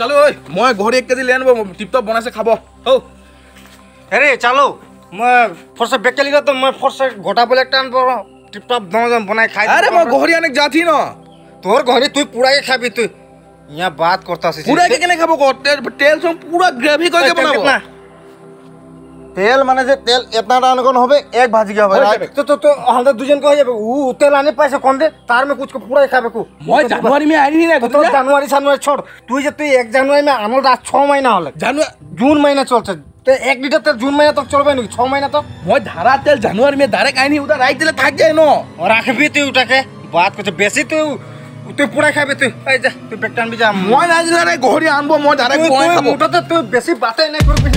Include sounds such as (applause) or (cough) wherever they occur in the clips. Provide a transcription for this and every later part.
চালু ঐ মই ঘৰি এক কেজি লৈ আনিব টিপটপ বনাইছে খাব হৌ হেৰি চালু মই ফৰ্চে বেকেলি যাওঁ মই ফৰ্চে গোটা বোলে একটা আনিব টিপটপ বনাওঁ বনাই খাই আৰে মই ঘৰি আনি যাঠি ন তোৰ ঘৰি তুই পুৰাকে খাবি তুই ইয়াৰ বাট কৰ্তা আছে পুৰাকে কেনে খাব তেল চোন পুৰা গ্ৰেভি কৰি বনাব না তেল মানে যে তেল এটা ডান কোন হবে এক ভাজি কে হবে তো তো তো হালদা দুজন কই যাবে উ তেল আনে পয়সা কোন দে তার মে কুছ পুরা খাবে কো মই জানুয়ারি মে আইনি না তো জানুয়ারি জানুয়ারি ছড় তুই যে তুই এক জানুয়ারি মে আনল রাত 6 মাইনা হলে জানুয়ারি জুন মাইনা চলছে তো এক লিটার তেল জুন মাইনা তো চলবে নাকি 6 মাইনা তো মই ধারা তেল জানুয়ারি মে ডাইরেক্ট আইনি উদা রাই দিলে থাক যায় নো রাখবি তুই উটাকে বাত করছে বেশি তুই তুই পুরা খাবে তুই এই যা তুই পেকটান বি যা মই না জানি ঘরে আনবো মই ডাইরেক্ট কোয়া খাবো তো তুই বেশি বাতাই না করবি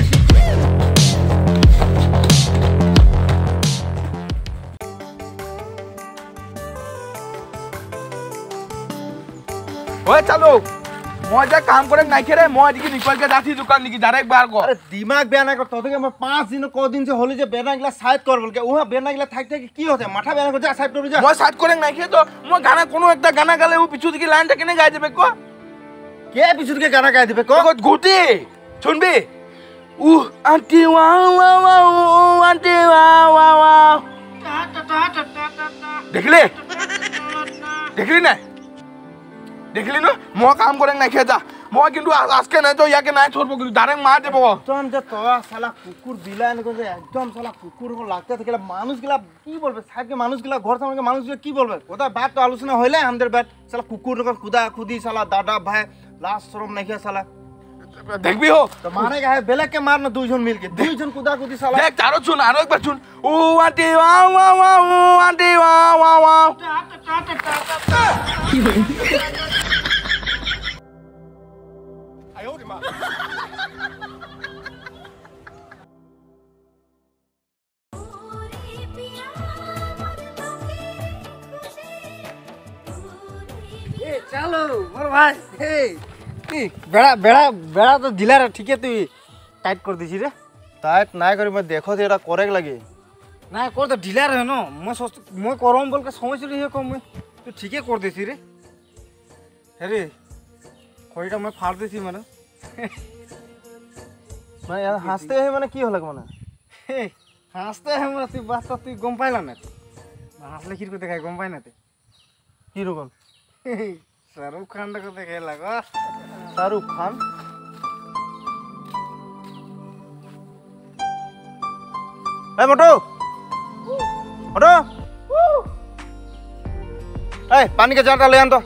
ওহ চালো ময়া কাজ করে নাই করে ময়া দিকে রিকোয়েস্টে যাসি দোকান দিকে আরেকবার কর আরে दिमाग ভেনা কর ততোকে আমার 5 দিন কো দিন সে হলি যে বেনা গলা সাইড কর বলকে ওহ বেনা গলা ঠাই ঠাই কি হয় মাথা বেড়া করে সাইড করই যা ময়া সাইড করে নাই খে তো ময়া গানা কোনো একটা গানা গালে ও পিছু দিকে লাইন থেকে নে গাইতে বেকো কে পিছুরকে গানা গাই দিবে কো গুটি শুনবি উহ আন্টি ওয়া ওয়া ওয়া ও আন্টি ওয়া ওয়া ওয়া দেখে লে দেখে নি দেখিলি ন মই কাম কৰে নাখে যা মই কিন্তু আজকে নাই তই ইয়াকে নাই থৰব কিন্তু ডাইৰেক্ট মাৰ দিব একদম যে তৰা চালা কুকুৰ বিলাই এনেকৈ একদম চালা কুকুৰ লাগতে থাকিলে মানুহ মানুহগিলা কি বলবে চাগে মানুহগিলা ঘৰ চামগে মানুহগিলা কি বলবে গোটেই বাট আলোচনা হ'লে আমাৰ বাট চালা কুকুৰ লগত খুদা খুদি চালা দাদা ভাই লাষ্ট চৰম নাইকিয়া চালা देख भी हो तो मारे का है बेलक के मारना दो जन मिलके दो जन कुदा कुदी साला देख चारों सुन आरो एक बार सुन ओ आंटी वाओ वाओ ओ आंटी वाओ वाओ वाओ आयो रे मां चलो मोर भाई বেড়া বেড়া বেড়া তো দিলা রে ঠিকে তুই টাইট করে দিছি রে টাইট নাই করি মই দেখো এটা করেক লাগে নাই কর তো ঢিলা রে ন মই মই করম বলকে সমস্যা হে কম মই তুই ঠিকে করে দিছি রে হ্যাঁ খড়িটা মই ফাড় দিছি মানে মানে হাসতে হে মানে কি হলাক মানে হাসতে হে মানে তুই বাচ্চা তুই গম পাইলা না হাসলে কিরকম দেখায় গম পাই না তুই কিরকম শাহরুখ খান দেখো খেলা গো Shahrukh Khan. Hey, eh, Moto. Moto. Hey, eh, air ke jar tak lihat tu.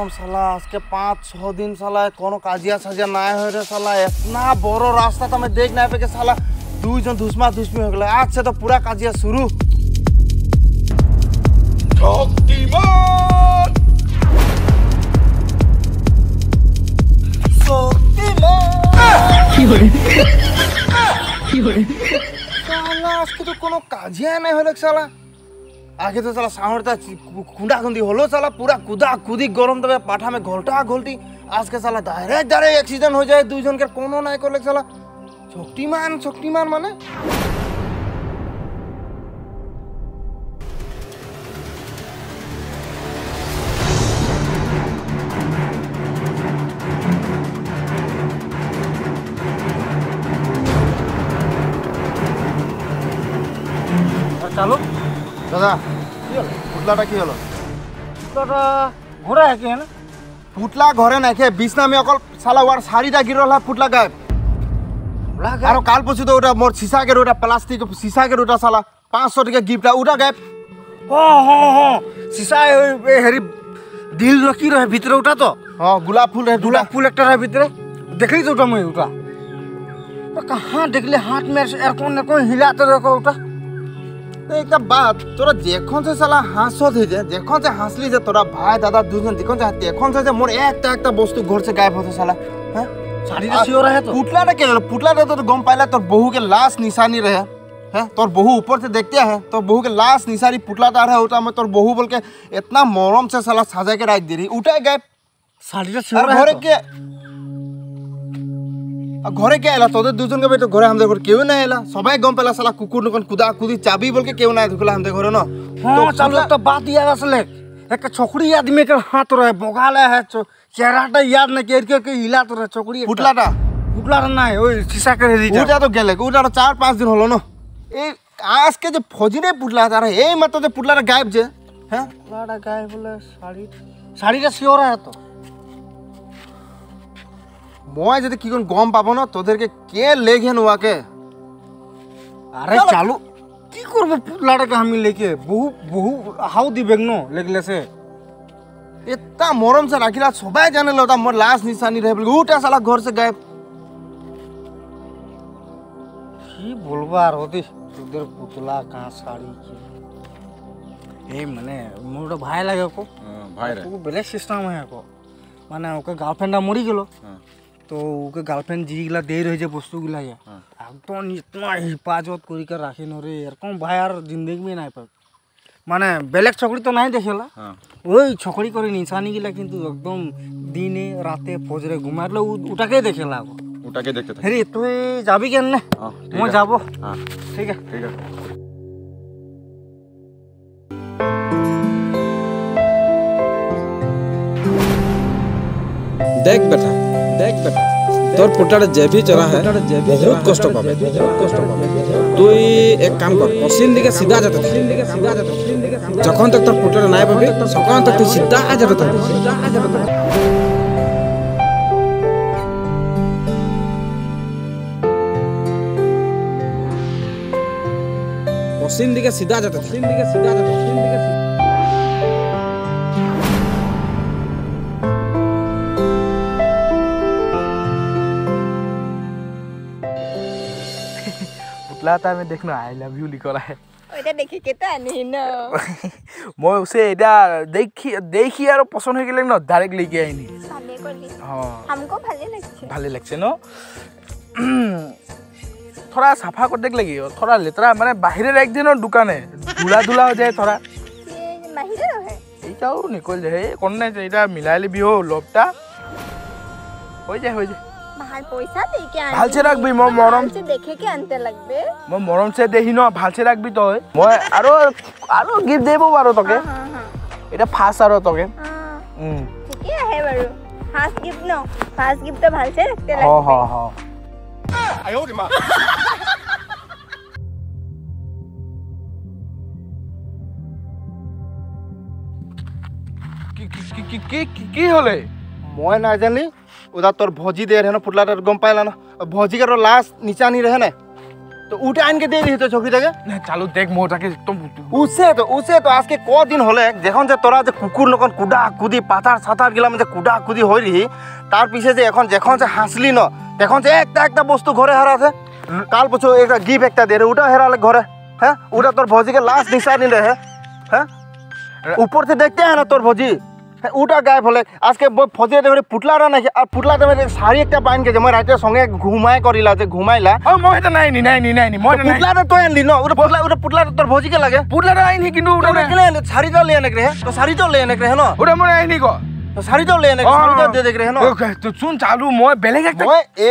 মৌসুম সালা আজকে পাঁচ ছ দিন সালা কোনো কাজিয়া সাজিয়া নাই হয়ে রে সালা এতনা বড় রাস্তা তুমি দেখ না পেকে সালা দুইজন ধুসমা ধুসমি হয়ে গেল আজ সে তো পুরা কাজিয়া শুরু শক্তিমান কি হলে কি আজকে তো কোনো কাজিয়া নাই হলে সালা आगे तो साला सावड़ था खुंडा खुंदी होलो साला पूरा कूदा कूदी गरम तबे पाठा में घोलटा घोलटी आज के साला डायरेक्ट डायरेक्ट एक्सीडेंट हो जाए दुजन के कोनो ना करले साला শক্তিমান শক্তিমান মানে চালক दादा पुतला पुतला घरे एक है ना पुतला घरे ना एक विष्णा में अकल साला वार सारी जा गिरो ला पुतला गायब आरो काल पोसी तो उड़ा मोर सीसा के उड़ा प्लास्टिक सीसा के उड़ा साला पांच सौ टके गिफ्ट उड़ा गायब हो हो हो सीसा ये हरी दिल रखी रहे भीतर उड़ा तो हाँ गुलाब फूल है गुलाब फूल एक तरह भीतर देख ली तो उड़ा मैं उड़ा कहाँ देख ले हाथ में एयरफोन ने कोई हिला तो रखा তো একটা বাদ তোরা যেখন সে সালা হাস থেকে যেখন সে হাসলি যে তোরা ভাই দাদা দুজন যেখন সে এখন সে মোর একটা একটা বস্তু ঘরছে গায়েব হতে সালা হ্যাঁ শাড়িটা শিওর है तो পুটলাটা কে পুটলাটা তো গম পাইলা তোর বহু के লাশ নিশানি रहे है तोर बहू ऊपर से देखते हैं तोर बहू के लाश निशारी पुटला तार है उठा में तोर बहू बोल के इतना मोरम से साला सजा के राख दे रही उठा गए साड़ी के ঘরে কে এলা তোদের দুজনকে তো ঘরে আমাদের ঘর কেউ না এলা সবাই গম পেলা সালা কুকুর নকন কুদা কুদি চাবি বলকে কেউ না ঢুকলা আমাদের ঘরে না হ্যাঁ, তো চালু একটা বাদ ইয়াদ আসলে একটা ছকড়ি আদমি কে হাত রয়ে বগালে হে হ্যাঁ, চেহারাটা ইয়াদ না কে কে হিলা তো ছকড়ি ফুটলাটা পুটলাটা নাই ওই সিসা করে দিছে ওটা তো গেলে ওটা তো চার পাঁচ দিন হলো না এই আজকে যে ফজিনে ফুটলা তার এই মাত্র যে পুটলাটা গায়েব যে হ্যাঁ পুটলাটা গায়েব বলে শাড়ি শাড়িটা শিওর হ্যাঁ তো মই যদি কিখন গম পাবো না তোদেরকে কে লেখেন ওয়াকে আরে চালু কি করবো পুতলাটাকে আমি লেখে বহু বহু হাউ দিবেন ন লেখলে সে इतना मोरम से राखिला सबाई जाने लौटा मोर लाश निशानी रहे उठा साला घर से गायब কি বলবো আর ওদের তোদের পুতলা কাঁ শাড়ি কি এই মানে মোর একটা ভাই লাগে কো ভাই রে বেলেগ সিস্টেম হ্যাঁ কো মানে ওকে গার্লফ্রেন্ডটা মরি গেল তো ওকে গার্লফ্রেন্ড যেগুলা দেই রয়েছে বস্তুগুলা একদম ইতনা হিফাজত করি কে রাখি নরে এরকম ভাই আর জিন্দগি মে নাই পাব মানে বেলেগ ছকড়ি তো নাই দেখেলা ওই ছকড়ি করে নিশানি গিলা কিন্তু একদম দিনে রাতে ফজরে ঘুমাইলে ওটাকে দেখেলা ওটাকে দেখতে থাকে হ্যাঁ তুই যাবি কেন না মই যাব ঠিক আছে ঠিক আছে দেখ বেটা राइट बेटा तोर पोटाड़े जे भी चरा है बहुत कष्ट पावे बहुत कष्ट पावे তুই এক কাম কর অশ্লীল দিকে সিধা যেতে যখন তক তোর পোটারে নাই পাবি তখন তক তুই সিধা যেতে থাকবি সিধা যেতে থাকবি पश्चिम दिखे सीधा जाता था আমি দেখো আই লাভ ইউ লিখলাহে মই উচে এতিয়া দেখি দেখি আৰু পচন্দ হৈ গ'লে ন ডাইৰেক্ট লিখি আহিনি ভালে লাগিছে ন (clears throat) থৰা চাফা কৰি দেখ লাগি থৰা লেতেৰা মানে বাহিৰৰ ৰাখ দিয়ে দোকানে ধূলা ধূলা হৈ যায় থৰা এতিয়াও নিকল যে সেই কোন নাই এতিয়া মিলাই লবি হ'ল লগটা হৈ যায় হৈ যায় কি হলে মই নাজানি उधर তোর ভজি दे रहे ফুটলাটা গম गम না ना भौजी का लाश नीचा नहीं তো ना আনকে দিয়ে आन के दे চালু দেখ মোটাকে একদম উসে তো উসে তো আজকে কদিন হলে যখন যে তোরা যে কুকুর নকন কুডা কুদি পাতার সাতার গিলা যে কুডা কুদি হইলি তার পিছে যে এখন যখন যে হাসলি ন তখন যে একটা একটা বস্তু ঘরে আছে কাল পছো একটা গিফট একটা দে রে ওটা হারালে ঘরে হ্যাঁ উটা তোর ভজিকে লাস্ট নিশানি রে হ্যাঁ, হ্যাঁ? উপর থেকে দেখতে হ্যাঁ না তোর ভজি উটা গায়ে ফলে আজকে ফজিয়ে দেখি পুতলাটা নাখি আর পুতলা তুমি সারি একটা পাইন কে যে রাতে সঙ্গে ঘুমাই করিলা যে ঘুমাইলা নাইনি নাইনি নাইনি পুতলাটা তো আনলি নুতলা ওটা পুতলাটা তোর ভজিকে লাগে পুতলাটা আইনি কিন্তু সারি তো লিয়ে নাকি হ্যাঁ তো সারি তো লিয়ে নাকি হ্যাঁ ওটা মনে আইনি গো সারি তো লিয়ে নাকি সারি তো দেখে হ্যাঁ শুন চালু মই বেলেগ একটা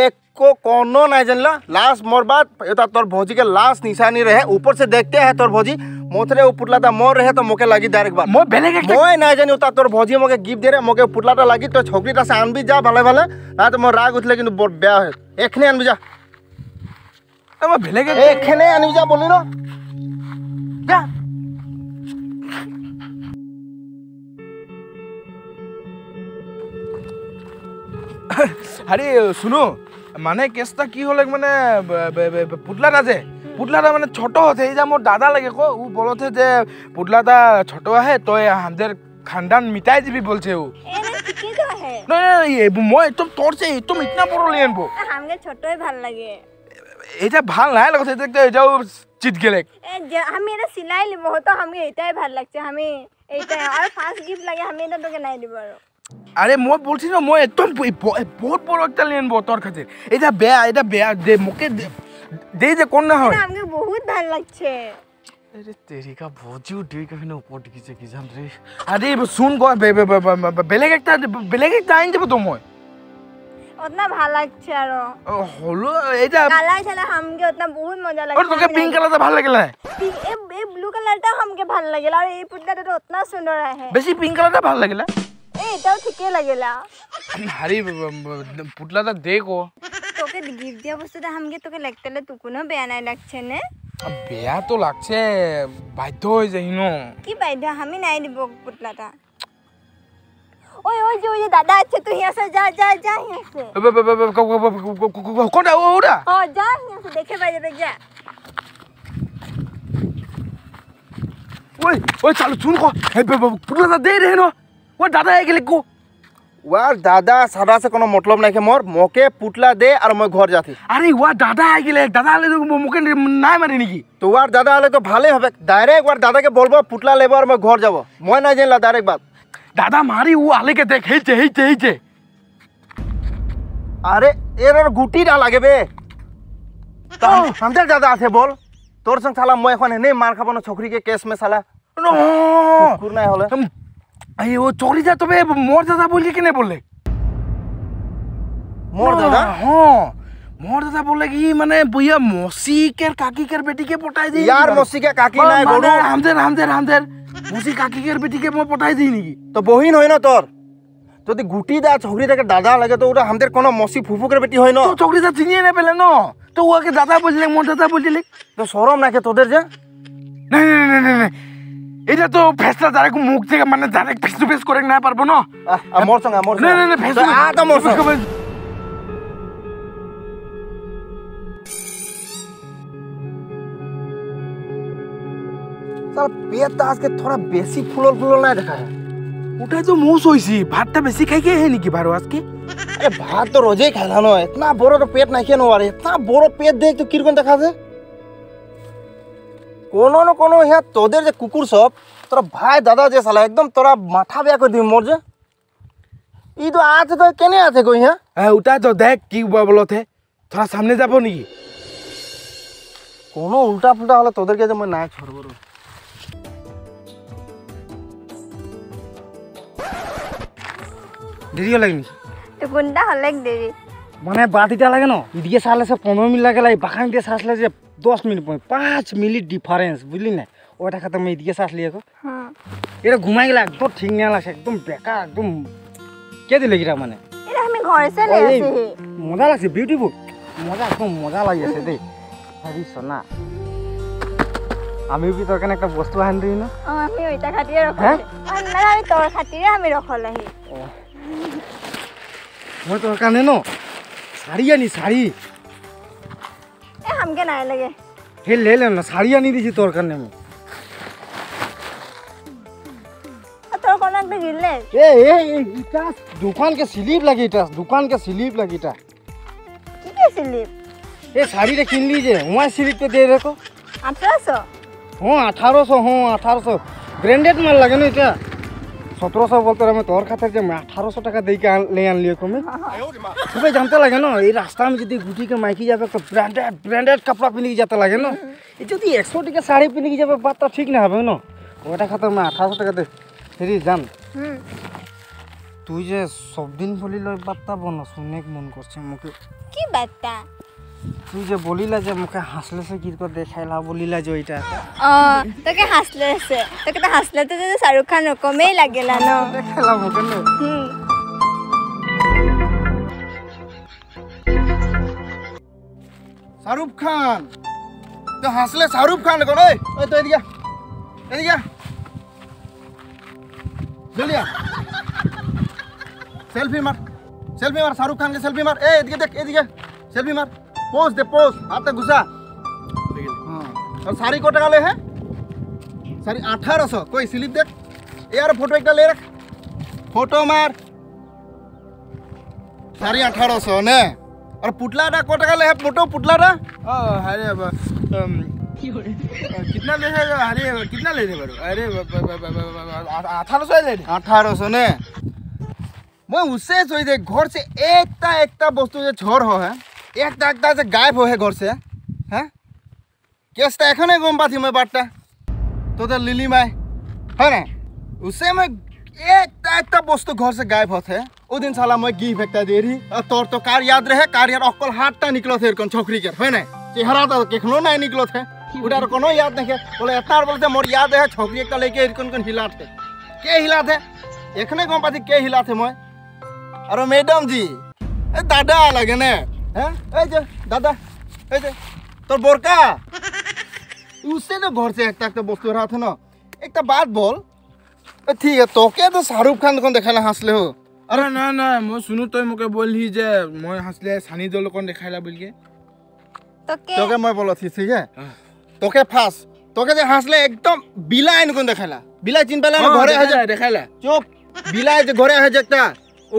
এক को कोनो ना जानला लास्ट मोर बात एटा तो तोर भौजी के लास्ट निशानी रहे ऊपर से देखते है तोर भौजी मोथरे ऊ पुटलाटा मोर रहे तो मोके लागी डायरेक्ट बात मो बेले के मोय ना जानी उता तोर भौजी मोके गिफ्ट दे रे मोके पुटलाटा लागी तो छोकरीटा से आन भी जा भले भले ना तो मोर राग उठले किंतु बोर ब्याह है एकने आन भी जा अब भेले के एकने आन भी जा बोली रो जा (laughs) अरे सुनो মানে কেছটা কি হ'লে মানে পুতলা এটা যে পুতলা এটা মানে ছট হৈছে এই যে মোৰ দাদা লাগে কৌ বলতহে যে পুতলা এটা ছট আহে তই হাণ্ড্ৰেড খানদান মিটাই দিবি বলছে ও মই একদম তৰছে একদম ইতনা পৰলি আনব ছটোৱে ভাল লাগে এটা ভাল নাই লাগে এটা এটাও চিট গেলেক আমি এটা চিলাই লিব হয়তো আমি এটাই ভাল লাগছে আমি এটাই আৰু ফাৰ্ষ্ট গিফ্ট লাগে আমি এটা তোকে নাই দিব আৰু আরে মই বলছি না মই একদম বহুত বড় একটা লেন বতর খাতির এটা বেয়া এটা বেয়া যে মুখে দে যে কোন না হয় আমাকে বহুত ভাল লাগছে আরে তেরিকা বজু দুই কাহিনী উপর দিকে কি জান রে আরে শুন গো বে বে বেলেগ একটা বেলেগ একটা আইন দেব তো মই অতনা ভাল লাগছে আর হলো এটা কালার ছলে হামকে অতনা বহুত মজা লাগে তোকে পিঙ্ক কালার ভাল লাগে না এই ব্লু কালারটা হামকে ভাল লাগে আর এই পুটটা তো অতনা সুন্দর আহে বেশি পিঙ্ক কালারটা ভাল লাগে না ए तो ठीके लगेला अरे पुतला तो देखो তোকে গিফট দিয়া বস্তুটা আমাকে তোকে লাগতেলে তো কোনো বেয়া নাই লাগছে নে বেয়া তো লাগছে বাধ্য হয়ে যাই নো কি বাধ্য আমি নাই দিব পুতলাটা ওই ওই যে ওই যে দাদা আছে তুই হিয়াসে যা যা যা হিয়াসে কোনটা ওটা ও যা হিয়াসে দেখে পাই যাবে যা ওই ওই চালু শুন কো পুতলাটা দে রে নো ওর দাদা হয়ে গেলি কু ওয়ার দাদা সাদা সে কোনো মতলব নাই মোর মোকে পুতলা দে আর মই ঘর যাতি আরে ওয়ার দাদা হয়ে গেলে দাদা হলে মোকে নাই মারি নাকি তো ওয়ার দাদা হলে তো ভালোই হবে ডাইরেক্ট ওয়ার দাদাকে বলবো পুতলা লেব আর মই ঘর যাব মই না জানলা ডাইরেক্ট বাদ দাদা মারি ও আলেকে দেখ হেইছে হেইছে হেইছে আরে এর গুটি না লাগে বে আমাদের দাদা আছে বল তোর সঙ্গে শালা মই এখন এনেই মার খাবো না ছকরিকে কেস মে শালা না হলে আরে ও চকরি যা তবে মোর দাদা বললি কিনে বললে মোর দাদা হ্যাঁ, হ্যাঁ। মোর দাদা বলে কি মানে বইয়া মসিকের কাকিকের বেটিকে পটাই দিই यार মসিকে কাকি নাই মানে গড়ু হামদের হামদের হামদের মসি কাকিকের বেটিকে মই পটাই দিই নেকি তো বহিন হই না তোর যদি গুটি দা চকরি দাকে দাদা লাগে তো ওটা হামদের কোন মসি ফুফুকের বেটি হয় না তো চকরি দা চিনিয়ে না পেলে না তো ওকে দাদা বলছিলে মোর দাদা বলছিলে তো শরম নাকি তোদের যে না না না না এটা তো ফেসটা যারা মুখ থেকে মানে যারা ফেস টু ফেস করে না পারবো না সঙ্গে না না না ফেস আ মোর সঙ্গে পেটটা আজকে থোড়া বেশি ফুলল ফুলল না দেখা ওটাই তো মোস হইছি ভাতটা বেশি খাই খেয়ে নাকি বারো আজকে ভাত তো রোজেই খাই না এত বড় পেট না খেয়ে নো আর এত বড় পেট দেখ তো কিরকম দেখা যায় কোনো না কোনো হ্যাঁ তোদের যে কুকুর সব তোরা ভাই দাদা যে সালা একদম তোরা মাথা বেয়া করে দিবি মোর যে ই তো আছে তো কেনে আছে কই হ্যাঁ হ্যাঁ ওটা তো দেখ কি বলতে তোরা সামনে যাবো নাকি কোনো উল্টা ফুল্টা হলে তোদেরকে যে মই নাই ছড়বো দেরি লাগনি তো হলে দেরি মানে বাট এতিয়া লাগে ন ইদিকে চালে আছে পনেরো মিনিট লাগে লাগে বাখান দিয়ে চাচলে যে দশ মিনিট পয় পাঁচ মিনিট ডিফারেন্স বুঝলি না ওইটা খাতে আমি এদিকে চাচলি এখন এটা ঘুমাই গেলে একদম ঠিক নিয়ে লাগছে একদম বেকার একদম কে দিলে এটা মানে মজা লাগছে বিউটিফুল মজা একদম মজা লাগি আছে দেই হেৰি চনা আমিও কি তোৰ কাৰণে একটা বস্তু আহিম দিয়ে ন মই তোৰ কাৰণে ন साड़ी आनी साड़ी ए हमके नाय लगे हे ले ले ना साड़ी आनी दीसी तोर करने में तोर कोन कोना पे ले ए ए इटा दुकान के स्लीप लगी इटा दुकान के स्लीप लगी इटा की के स्लीप ए साड़ी रे किन लीजे उमा स्लीप पे दे रखो 1800 हां 1800 हां 1800 ब्रांडेड माल लगे ना इटा সতেরোশো বলতে আমি তোর খাতে যে আঠারোশো টাকা দিয়ে নিয়ে আনলি কমে তবে জানতে লাগে না এই রাস্তা আমি যদি গুটিকে মাইকি যাবে একটা ব্র্যান্ডেড ব্র্যান্ডেড কাপড়া পিনিকি যেতে লাগে না এই যদি একশো টাকা শাড়ি পিনিকি যাবে বাতটা ঠিক না হবে না ওটা খাতে আমি আঠারোশো টাকা দে হেরি জান তুই যে সব দিন বলি লয় বার্তা বনো শুনে মন করছে মুখে কি বার্তা তুই যে বলিলা যে মুখে হাসলেছে কি করে দেখাইলা বলিলা যে ওইটা অ তোকে হাসলেছে তোকে তো হাসলেতে যে শাহরুখ খান রকমেই লাগেলা ন দেখাইলা মুখে না হুম শাহরুখ খান তো হাসলে শাহরুখ খান কোন ওই ওই তো এদিকে এদিকে জলদি সেলফি মার সেলফি মার শাহরুখ খান के सेल्फी मार ए এদিকে দেখ এদিকে সেলফি মার पोस दे पोस आते घुसा हाँ और सारी कोटा का ले है सारी अठारह सौ कोई स्लिप देख यार फोटो एक ले रख फोटो मार सारी अठारह सौ ने और पुतला डा कोटा का ले है फोटो पुतला डा अरे कितना ले है अरे कितना ले रहे अरे अठारह सौ ले अठारह सौ ने मैं उससे सोई दे घर से एकता एकता वस्तु जो छोर हो है एक एकता से गायब हो है घर से हैं केस तो एखने गम पा थी मैं बाटा तो, तो लिली माए है ना उसे मैं एक एक बस्तु घर से गायब होते है दिन साला मैं गी फेंकता दे रही और तोर तो कार याद रहे कार यार अकल हाथ निकलो थे छोकरी के है ना चेहरा तो कखनो ना निकलो थे उधर कोनो याद नहीं है बोले इतना बोलते मोर याद है छोकरी का लेके कौन कौन हिला थे के हिला थे एखने गम पाती के हिला थे मैं अरे मैडम जी दादा लगे ना এই যে দাদা এই যে তোর বোরকা হুসেন ঘর সে একটা একটা বস্তু রাত ন একটা বাদ বল ঠিক আছে তোকে তো শাহরুখ খান দোকান দেখালে হাসলে হো আরে না না মো শুনু তুই মোকে বললি যে মই হাসলে সানি দল কোন দেখাইলে বলিয়ে তোকে তোকে মই বলছি ঠিক আছে তোকে ফাস তোকে যে হাসলে একদম বিলাইন কোন দেখাইলা বিলাই চিন পেলা ঘরে হাজার দেখাইলা চুপ বিলাই যে ঘরে হাজার একটা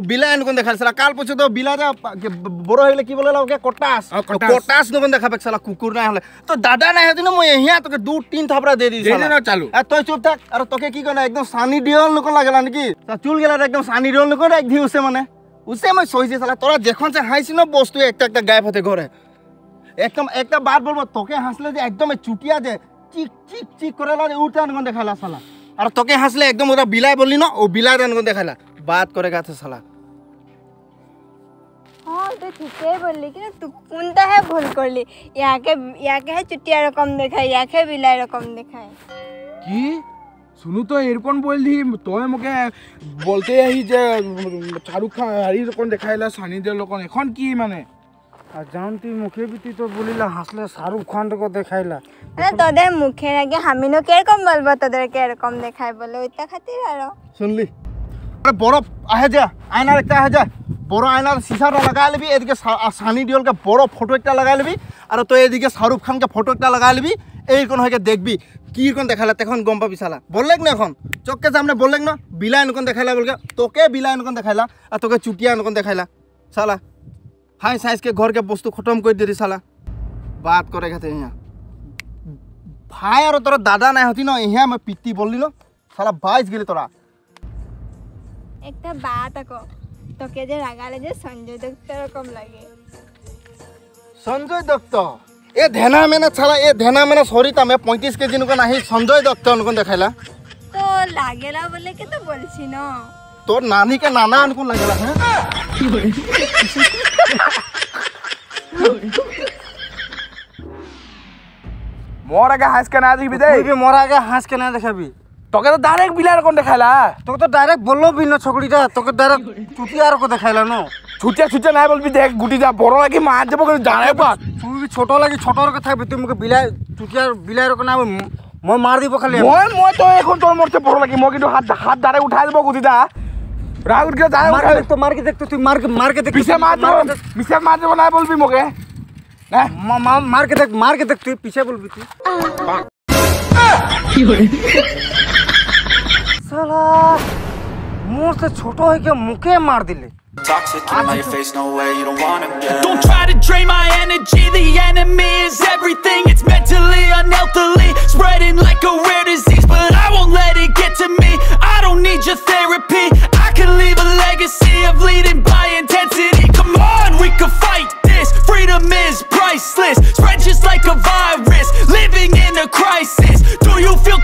বিলা এনেকুৱা দেখাইছিল কাল পিছত বিলা যে বড়ো আহিলে কি বোলে লাগে কটাছ কটাছ নকন দেখা পাইছ কুকুৰ নাই হ'লে তই দাদা নাই হেদিন মই এহিয়া তোকে দু তিন থাপৰা দি দিছো চালো তই চুপ থাক আৰু তোকে কি কয় একদম চানি দিয়ল নকন লাগিলা নেকি চুল গেলা একদম চানি দিয়ল নকন এক ধি উছে মানে উছে মই সহিছে চালা তোরা যেখন যে হাসি না বস্তু একটা একটা গায়ে হতে ঘরে একদম একটা বাদ বলবো তোকে হাসলে যে একদম চুটিয়া যে চিক চিক চিক করে উঠতে আনকন দেখালা সালা আর তোকে হাসলে একদম ওরা বিলাই বললি না ও বিলাই আনকন দেখালা বাদ करेगा था साला हाँ तो ठीक है बोल लेकिन तू पुनता है भूल कर ली यहाँ के यहाँ के है चुटिया रकम देखा है यहाँ বললি তই মোকে বলতে আহি যে শাহরুখ খান হেৰি লোকন সানি দেৰ এখন কি মানে জান তুই মুখে বিতি তো বলিলা হাসলে শাহরুখ খান তো দেখাইলা তোদের মুখের আগে হামিনো কেরকম বলবো তোদেরকে এরকম দেখাই বলে ওইটা খাতির আরো শুনলি বড় আহে যা আনারে তাহে যা বড় আনাল সিসা লাগাই লেবি এদিকে সানি ডল কে বড় ফটো একটা লাগাই লেবি আর তো এদিকে সরুফ খান কে ফটো একটা লাগাই লেবি এই কোনকে দেখবি কি কোন দেখাল তখন গম্পা বিচালা বল লাগ না এখন চক কে সামনে বল লাগ না ভিলেন কোন দেখাইলা বলগা তোকে ভিলেন কোন দেখাইলা আর তোকে চুটিয়া কোন দেখাইলা শালা হাই সাইজ কে ঘর কে বস্তু খতম কই দি দি শালা বাত করে গতে হ্যাঁ ভাই আর তোর দাদা না হতি না এ আমি পিটি বলিলো শালা বাইজ গলে তোরা একটা বাত আক তোকে যে রাগালে যে সঞ্জয় দত্ত রকম লাগে সঞ্জয় দত্ত এ ধেনা মেনে ছাড়া এ ধেনা মেনে সরি তামে পঁয়ত্রিশ কেজি নুকন আহি সঞ্জয় দত্ত নুকন দেখাইলা তো লাগেলা বলে কে তো বলছি না তোর নানিকে নানা আনকুন লাগেলা হ্যাঁ কি বলে মোর আগে হাঁস কেনা দেখবি তুই মোর আগে হাঁস কেনা দেখাবি তোকে তো ডাইরেক্ট বিলার কোন দেখাইলা তোকে তো ডাইরেক্ট বললো বিল ছকড়িটা তোকে ডাইরেক্ট ছুটি আর দেখাইলা ন ছুটিয়া ছুটিয়া নাই বলবি দেখ গুটি যা বড় লাগি মার দেব কিন্তু জানাই পাক তুই ছোট লাগি ছোট কো থাকবে তুই মুখে বিলাই ছুটিয়ার বিলাই রকে না মই মার দিব খালি মই মই তো এখন তোর মরতে বড় লাগি মই কিন্তু হাত হাত দাঁড়ে উঠাই দেব গুটি দা রাহুল কে দাঁড়ে উঠাই তো কি দেখ তুই মার মারকে দেখ পিছে মার দেব পিছে মার দেব না বলবি মোকে মার কে দেখ কে দেখ তুই পিছে বলবি তুই কি করে সালা মোর সে ছোট হইকে মুখে মার দিলে Toxic don't Don't try to drain my energy, the enemy is everything It's mentally, unhealthily, spreading like a rare disease But I won't let it get to me, I don't need your therapy I can leave a legacy of leading by intensity Come on, we can fight this, freedom is priceless Spread just like a virus, living in a crisis Do you feel